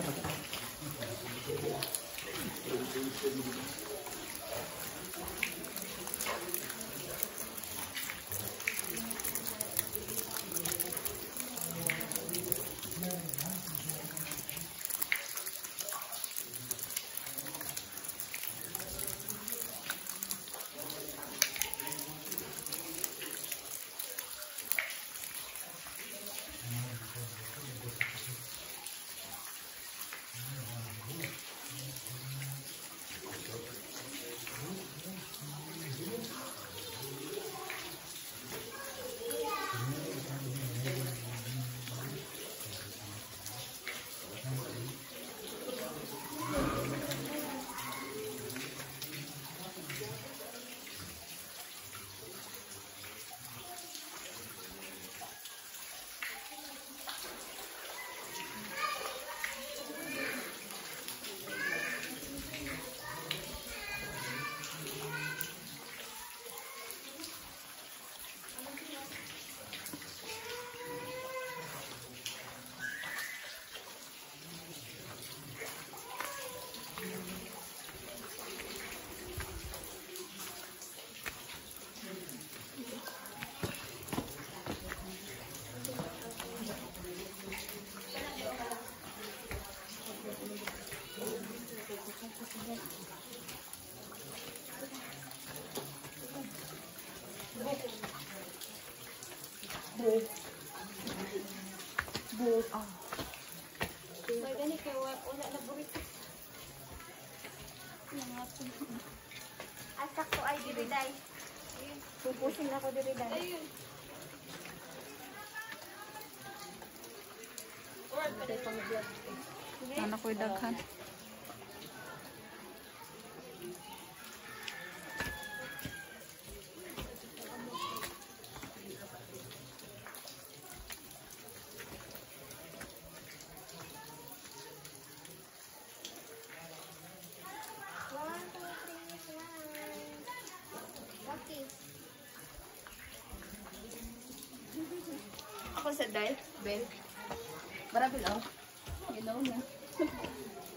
Thank you. Buo. Ah. May gani kay wa- wala na burrito. Asa ko ay diri day. Pupusin ako diri day. Ayun. Anak ko'y daghan. Ako sa day, Ben. Barabil oh. Ginaw na.